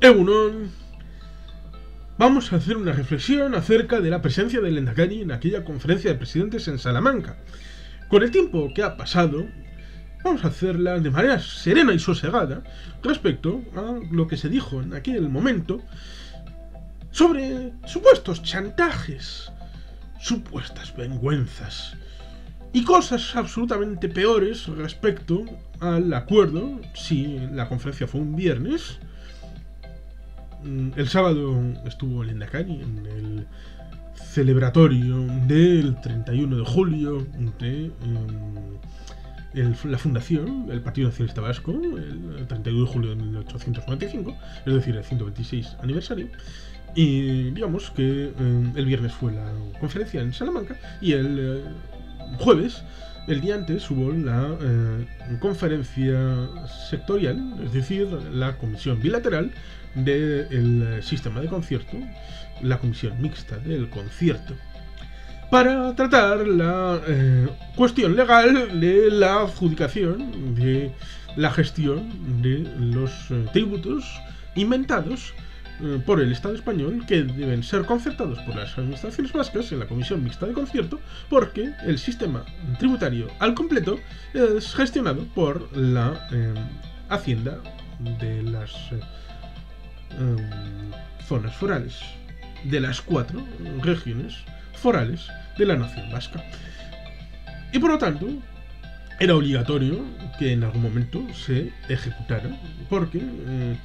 Egunon. Vamos a hacer una reflexión acerca de la presencia del Endacari en aquella conferencia de presidentes en Salamanca. Con el tiempo que ha pasado, vamos a hacerla de manera serena y sosegada respecto a lo que se dijo en aquel momento sobre supuestos chantajes, supuestas vergüenzas y cosas absolutamente peores respecto al acuerdo, si la conferencia fue un viernes, el sábado estuvo el Endacari en el celebratorio del 31 de julio de em, la fundación del Partido Nacionalista Vasco, el 31 de julio de 1895, es decir, el 126 aniversario. Y digamos que em, el viernes fue la conferencia en Salamanca y el eh, jueves el día antes hubo la eh, conferencia sectorial, es decir, la comisión bilateral del sistema de concierto, la comisión mixta del concierto, para tratar la eh, cuestión legal de la adjudicación, de la gestión de los eh, tributos inventados eh, por el Estado español que deben ser concertados por las administraciones vascas en la Comisión Mixta de Concierto porque el sistema tributario al completo es gestionado por la Hacienda de las Em, zonas forales de las cuatro regiones forales de la nación vasca. Y por lo tanto, era obligatorio que en algún momento se ejecutara, porque eh,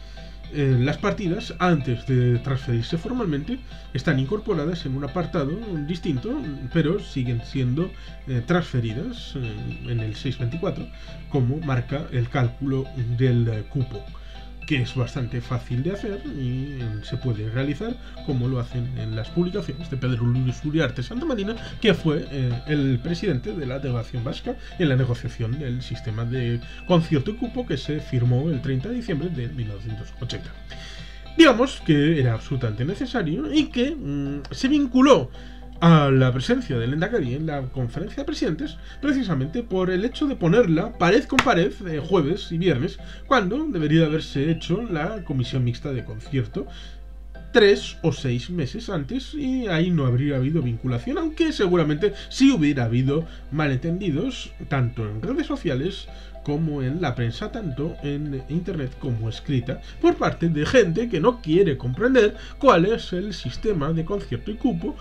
eh, las partidas, antes de transferirse formalmente, están incorporadas en un apartado distinto, pero siguen siendo eh, transferidas en el 624, como marca el cálculo del cupo que es bastante fácil de hacer y se puede realizar como lo hacen en las publicaciones de Pedro Luis Uriarte Santa Marina, que fue eh, el presidente de la delegación vasca en la negociación del sistema de concierto y cupo que se firmó el 30 de diciembre de 1980. Digamos que era absolutamente necesario y que mm, se vinculó a la presencia del Endacari en la conferencia de presidentes, precisamente por el hecho de ponerla pared con pared eh, jueves y viernes, cuando debería haberse hecho la comisión mixta de concierto tres o seis meses antes y ahí no habría habido vinculación, aunque seguramente sí hubiera habido malentendidos, tanto en redes sociales como en la prensa, tanto en internet como escrita, por parte de gente que no quiere comprender cuál es el sistema de concierto y cupo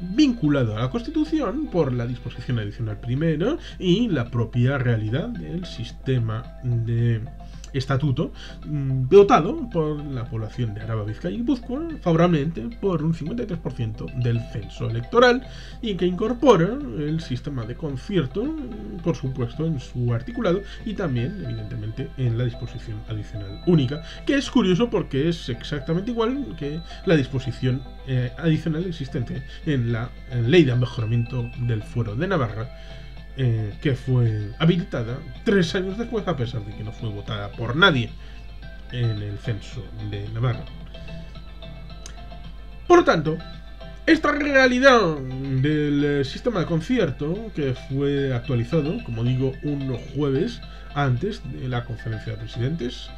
vinculado a la Constitución por la disposición adicional primera y la propia realidad del sistema de estatuto mm, dotado por la población de Araba, Vizcaya y Guipúzcoa favorablemente por un 53% del censo electoral y que incorpora el sistema de concierto, por supuesto, en su articulado y también, evidentemente, en la disposición adicional única, que es curioso porque es exactamente igual que la disposición eh, adicional existente en la Ley de Mejoramiento del Fuero de Navarra eh, que fue habilitada tres años después, a pesar de que no fue votada por nadie en el censo de Navarra. Por lo tanto, esta realidad del eh, sistema de concierto, que fue actualizado, como digo, un jueves antes de la conferencia de presidentes,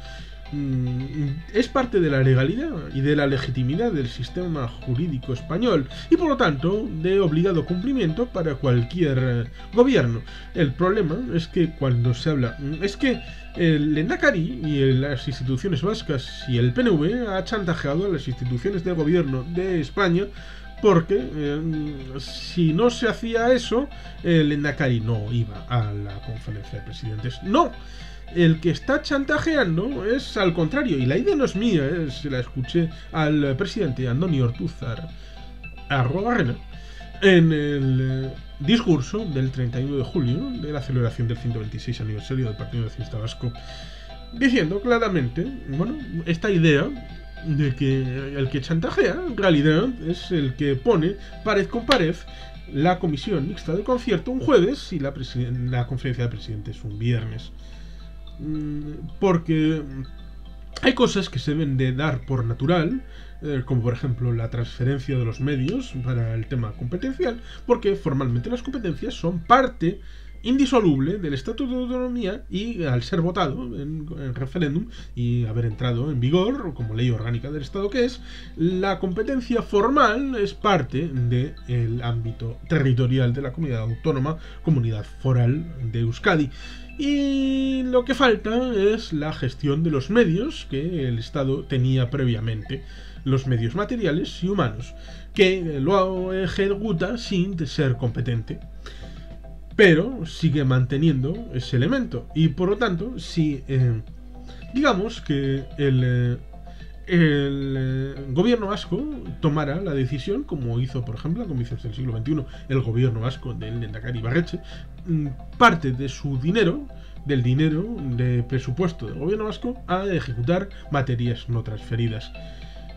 es parte de la legalidad y de la legitimidad del sistema jurídico español y por lo tanto de obligado cumplimiento para cualquier eh, gobierno. El problema es que cuando se habla, mm, es que el Endacari y las instituciones vascas y el PNV ha chantajeado a las instituciones del gobierno de España porque eh, si no se hacía eso, el Endacari no iba a la conferencia de presidentes. No, el que está chantajeando es al contrario, y la idea no es mía, eh, se la escuché al presidente Antonio Ortúzar Arrobarrena en el eh, discurso del 31 de julio de la celebración del 126 aniversario del Partido Nacionalista Vasco, diciendo claramente, bueno, esta idea de que el que chantajea en realidad es el que pone pared con pared la comisión mixta de concierto un jueves y la, la conferencia de presidentes un viernes. Mm, porque hay cosas que se deben de dar por natural, eh, como por ejemplo la transferencia de los medios para el tema competencial, porque formalmente las competencias son parte indisoluble del Estatuto de Autonomía y al ser votado en, referéndum y haber entrado en vigor como ley orgánica del Estado que es, la competencia formal es parte del ámbito territorial de la comunidad autónoma, comunidad foral de Euskadi. Y lo que falta es la gestión de los medios que el Estado tenía previamente, los medios materiales y humanos, que lo ejecuta sin ser competente pero sigue manteniendo ese elemento. Y por lo tanto, si eh, digamos que el, eh, el eh, gobierno vasco tomara la decisión, como hizo, por ejemplo, como hizo del siglo XXI el gobierno vasco del Lendakari Barreche, mm, parte de su dinero, del dinero de presupuesto del gobierno vasco, a ejecutar materias no transferidas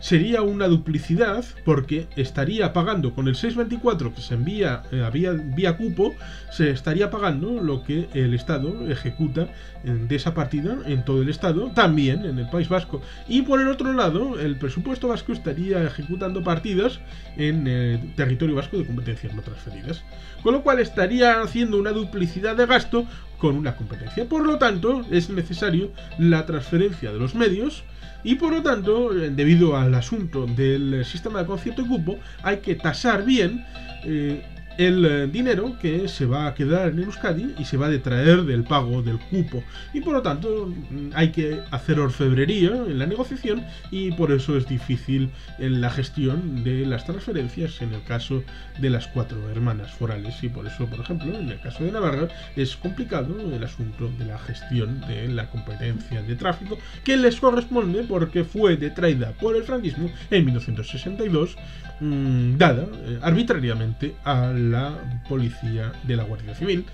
sería una duplicidad porque estaría pagando con el 624 que se envía eh, vía, cupo, se estaría pagando lo que el Estado ejecuta de esa partida en todo el Estado, también en el País Vasco. Y por el otro lado, el presupuesto vasco estaría ejecutando partidas en el territorio vasco de competencias no transferidas. Con lo cual estaría haciendo una duplicidad de gasto con una competencia. Por lo tanto, es necesario la transferencia de los medios y por lo tanto, debido al asunto del sistema de concierto y cupo, hay que tasar bien eh, el eh, dinero que se va a quedar en Euskadi y se va a detraer del pago del cupo. Y por lo tanto mm, hay que hacer orfebrería en la negociación y por eso es difícil en la gestión de las transferencias en el caso de las cuatro hermanas forales. Y por eso, por ejemplo, en el caso de Navarra es complicado el asunto de la gestión de la competencia de tráfico que les corresponde porque fue detraída por el franquismo en 1962 Mm, dada eh, arbitrariamente a la policía de la Guardia Civil,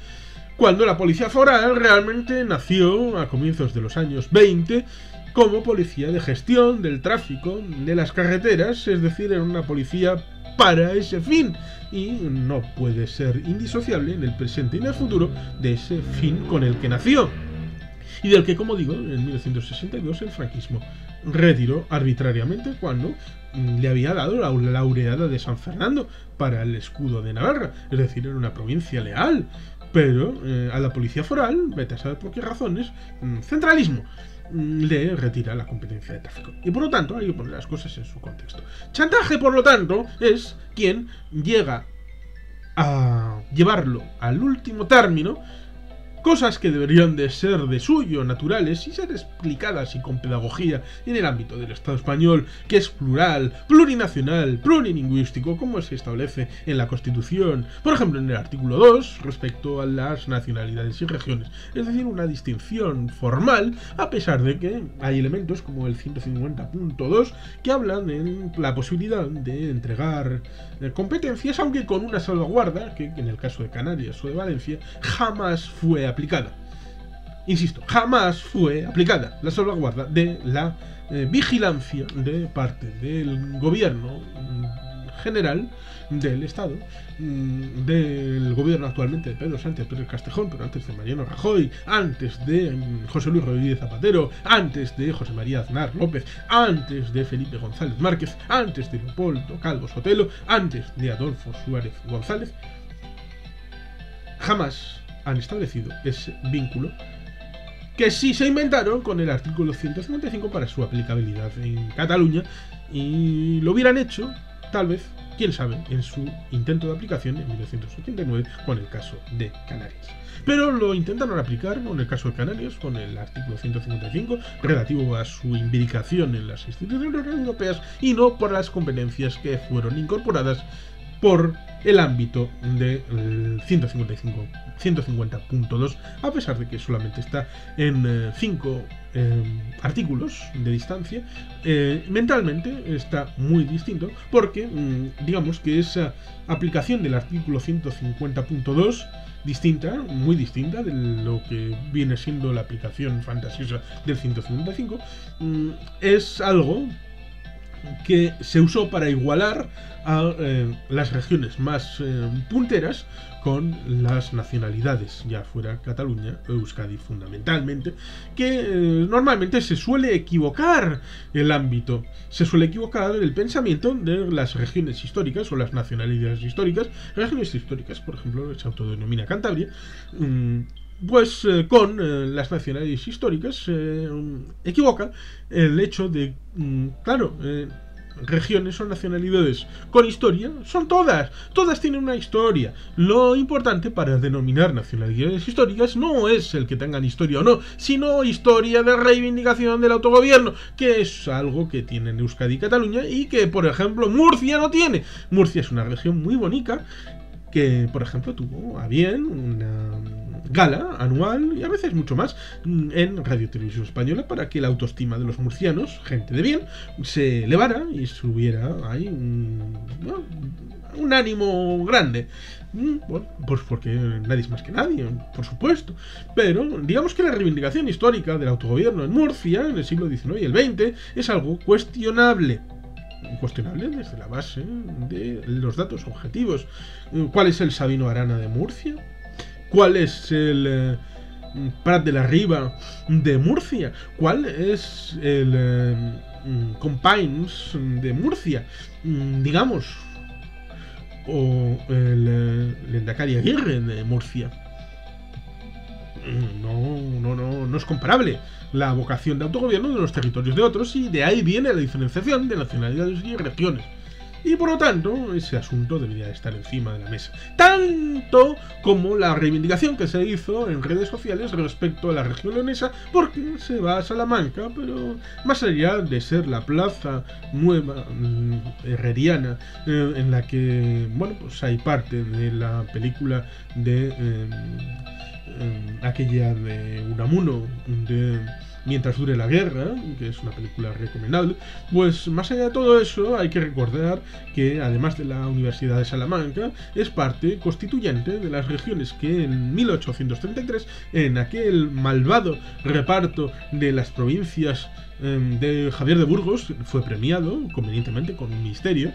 cuando la policía foral realmente nació a comienzos de los años 20 como policía de gestión del tráfico de las carreteras, es decir, era una policía para ese fin y no puede ser indisociable en el presente y en el futuro de ese fin con el que nació y del que, como digo, en 1962 el franquismo retiró arbitrariamente cuando mm, le había dado la laureada de San Fernando para el escudo de Navarra, es decir, era una provincia leal. Pero eh, a la policía foral, vete a saber por qué razones, mm, centralismo, mm, le retira la competencia de tráfico. Y por lo tanto, hay que poner las cosas en su contexto. Chantaje, por lo tanto, es quien llega a llevarlo al último término Cosas que deberían de ser de suyo, naturales, y ser explicadas y con pedagogía en el ámbito del Estado español, que es plural, plurinacional, plurilingüístico, como se establece en la Constitución, por ejemplo en el artículo 2, respecto a las nacionalidades y regiones. Es decir, una distinción formal, a pesar de que hay elementos como el 150.2 que hablan de la posibilidad de entregar eh, competencias, aunque con una salvaguarda, que en el caso de Canarias o de Valencia jamás fue aplicada. Insisto, jamás fue aplicada la salvaguarda de la eh, vigilancia de parte del gobierno general del Estado, mm, del gobierno actualmente de Pedro Sánchez Castejón, pero antes de Mariano Rajoy, antes de mm, José Luis Rodríguez Zapatero, antes de José María Aznar López, antes de Felipe González Márquez, antes de Leopoldo Calvo Sotelo, antes de Adolfo Suárez González, jamás han establecido ese vínculo que sí se inventaron con el artículo 155 para su aplicabilidad en Cataluña y lo hubieran hecho, tal vez, quién sabe, en su intento de aplicación en 1989 con el caso de Canarias. Pero lo intentaron aplicar en el caso de Canarias con el artículo 155 relativo a su imbricación en las instituciones europeas y no por las competencias que fueron incorporadas por el ámbito del 155, 150.2, a pesar de que solamente está en 5 eh, eh, artículos de distancia, eh, mentalmente está muy distinto porque mm, digamos que esa aplicación del artículo 150.2 distinta, muy distinta de lo que viene siendo la aplicación fantasiosa del 155, mm, es algo que se usó para igualar a eh, las regiones más eh, punteras con las nacionalidades, ya fuera Cataluña Euskadi fundamentalmente, que eh, normalmente se suele equivocar el ámbito, se suele equivocar el pensamiento de las regiones históricas o las nacionalidades históricas, regiones históricas, por ejemplo, se autodenomina Cantabria, mm, pues con las nacionalidades históricas se equivoca el hecho de, mm, claro, regiones o nacionalidades con historia son todas. Todas tienen una historia. Lo importante para denominar nacionalidades históricas no es el que tengan historia o no, sino historia de reivindicación del autogobierno, que es algo que tienen Euskadi y Cataluña y que, por ejemplo, Murcia no tiene. Murcia es una región muy bonita que, por ejemplo, tuvo a bien una gala anual y a veces mucho más mm, en Radio Televisión Española para que la autoestima de los murcianos, gente de bien, se elevara y subiera ahí un, un ánimo grande. Mm, bueno, pues porque nadie es más que nadie, por supuesto. Pero digamos que la reivindicación histórica del autogobierno en Murcia en el siglo XIX y el XX es algo cuestionable cuestionable desde la base de los datos objetivos. ¿Cuál es el Sabino Arana de Murcia? ¿Cuál es el eh, Prat de la Riva de Murcia? ¿Cuál es el eh, Compines de Murcia? Mm, digamos. O el eh, Lendakari Aguirre de Murcia. Mm, no, no, no, no es comparable la vocación de autogobierno de los territorios de otros y de ahí viene la diferenciación de nacionalidades y regiones. Y por lo tanto, ese asunto debería estar encima de la mesa. Tanto como la reivindicación que se hizo en redes sociales respecto a la región leonesa, porque se va a Salamanca, pero más allá de ser la plaza nueva mm, herreriana eh, en la que, bueno, pues hay parte de la película de em, em, aquella de Unamuno, de mientras dure la guerra, que es una película recomendable, pues más allá de todo eso hay que recordar que además de la Universidad de Salamanca es parte constituyente de las regiones que en 1833 en aquel malvado reparto de las provincias em, de Javier de Burgos fue premiado convenientemente con un ministerio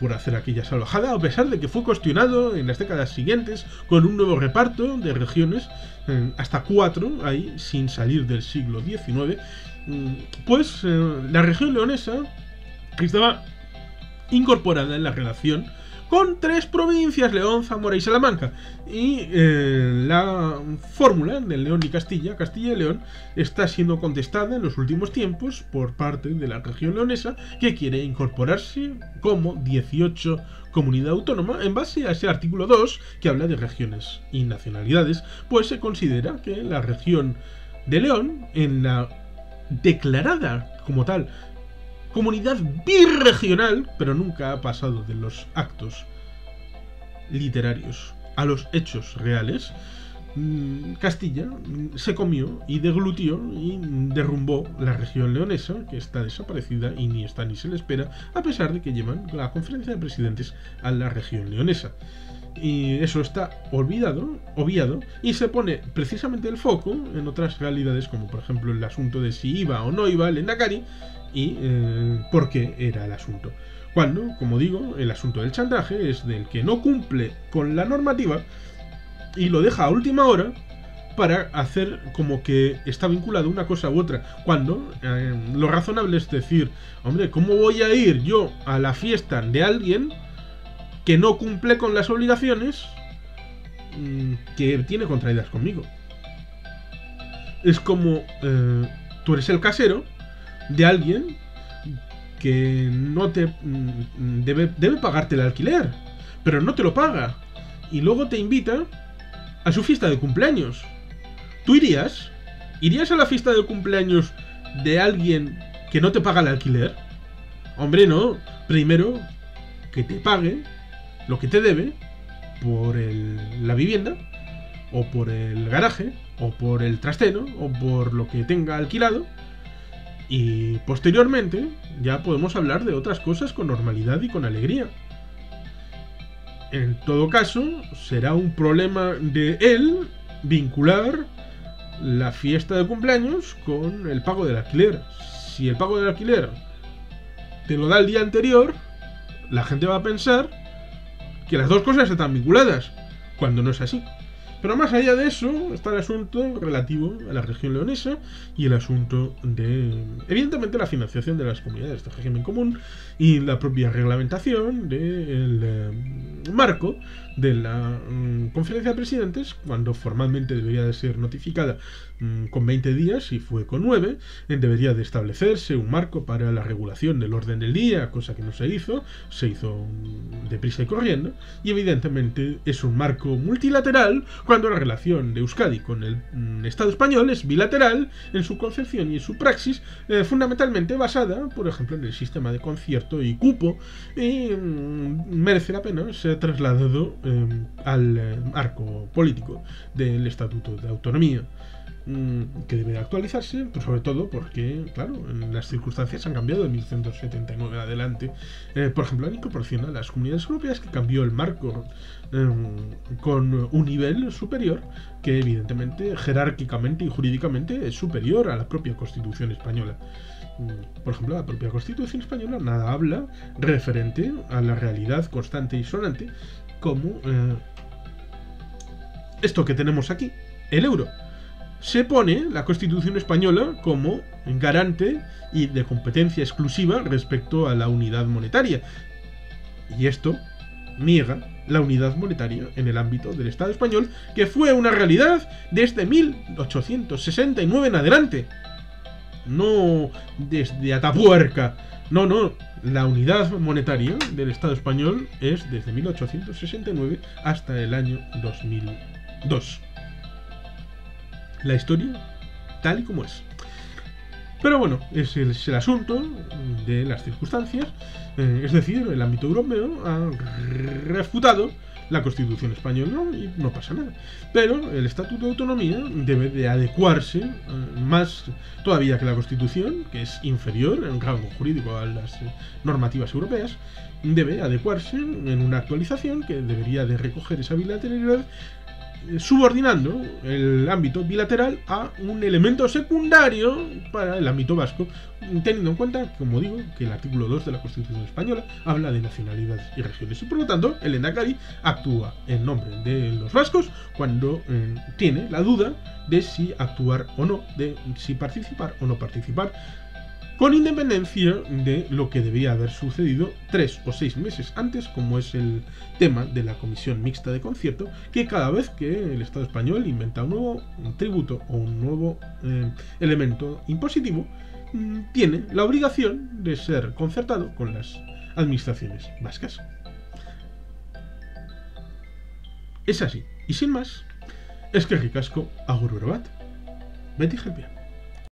por hacer aquella salvajada, a pesar de que fue cuestionado en las décadas siguientes con un nuevo reparto de regiones, eh, hasta cuatro, ahí, sin salir del siglo XIX, mm, pues eh, la región leonesa estaba incorporada en la relación con tres provincias, León, Zamora y Salamanca. Y eh, la fórmula de León y Castilla, Castilla y León, está siendo contestada en los últimos tiempos por parte de la región leonesa que quiere incorporarse como 18 comunidad autónoma en base a ese artículo 2 que habla de regiones y nacionalidades, pues se considera que la región de León, en la declarada como tal comunidad birregional, pero nunca ha pasado de los actos literarios a los hechos reales, mm, Castilla mm, se comió y deglutió y derrumbó la región leonesa, que está desaparecida y ni está ni se le espera, a pesar de que llevan la conferencia de presidentes a la región leonesa. Y eso está olvidado, obviado, y se pone precisamente el foco en otras realidades, como por ejemplo el asunto de si iba o no iba el Endacari, y eh, por qué era el asunto. Cuando, como digo, el asunto del chantaje es del que no cumple con la normativa y lo deja a última hora para hacer como que está vinculado una cosa u otra. Cuando eh, lo razonable es decir, hombre, ¿cómo voy a ir yo a la fiesta de alguien que no cumple con las obligaciones mm, que tiene contraídas conmigo? Es como eh, tú eres el casero de alguien que no te mm, debe, debe pagarte el alquiler, pero no te lo paga. Y luego te invita a su fiesta de cumpleaños. ¿Tú irías? ¿Irías a la fiesta de cumpleaños de alguien que no te paga el alquiler? Hombre, no. Primero, que te pague lo que te debe por la vivienda, o por el garaje, o por el trastero, o por lo que tenga alquilado. Y posteriormente ya podemos hablar de otras cosas con normalidad y con alegría. En todo caso, será un problema de él vincular la fiesta de cumpleaños con el pago del alquiler. Si el pago del alquiler te lo da el día anterior, la gente va a pensar que las dos cosas están vinculadas, cuando no es así. Pero más allá de eso está el asunto relativo a la región leonesa y el asunto de, evidentemente, la financiación de las comunidades de régimen común y la propia reglamentación del eh, marco de la mm, conferencia de presidentes, cuando formalmente debería de ser notificada mm, con 20 días y fue con 9, eh, debería de establecerse un marco para la regulación del orden del día, cosa que no se hizo, se hizo mm, deprisa y corriendo, y evidentemente es un marco multilateral cuando la relación de Euskadi con el Estado español es bilateral en su concepción y en su praxis, eh, fundamentalmente basada, por ejemplo, en el sistema de concierto y cupo, y merece la pena ser trasladado eh, al eh, arco político del Estatuto de Autonomía. mm, que debe actualizarse, pero sobre todo porque, claro, las circunstancias han cambiado de 1179 adelante. Eh, por ejemplo, han incorporación a las comunidades europeas que cambió el marco con un nivel superior que evidentemente jerárquicamente y jurídicamente es superior a la propia Constitución española. Mm, por ejemplo, la propia Constitución española nada habla referente a la realidad constante y sonante como eh, esto que tenemos aquí, el euro. Se pone la Constitución española como garante y de competencia exclusiva respecto a la unidad monetaria. Y esto niega la unidad monetaria en el ámbito del Estado español, que fue una realidad desde 1869 en adelante. No desde Atapuerca. No, no, la unidad monetaria del Estado español es desde 1869 hasta el año 2002. La historia tal y como es. Pero bueno, es el, es el asunto de las circunstancias. Eh, es decir, el ámbito europeo ha refutado la Constitución española y no pasa nada. Pero el Estatuto de Autonomía debe de adecuarse eh, más todavía que la Constitución, que es inferior en rango jurídico a las eh, normativas europeas, debe adecuarse en una actualización que debería de recoger esa bilateralidad subordinando el ámbito bilateral a un elemento secundario para el ámbito vasco, teniendo en cuenta, como digo, que el artículo 2 de la Constitución española habla de nacionalidades y regiones. Y por lo tanto, el Endacari actúa en nombre de los vascos cuando eh, tiene la duda de si actuar o no, de si participar o no participar con independencia de lo que debía haber sucedido tres o seis meses antes, como es el tema de la comisión mixta de concierto, que cada vez que el Estado español inventa un nuevo tributo o un nuevo eh, elemento impositivo, mm, tiene la obligación de ser concertado con las administraciones vascas. Es así, y sin más, es que ricasco a Betty Gelpia.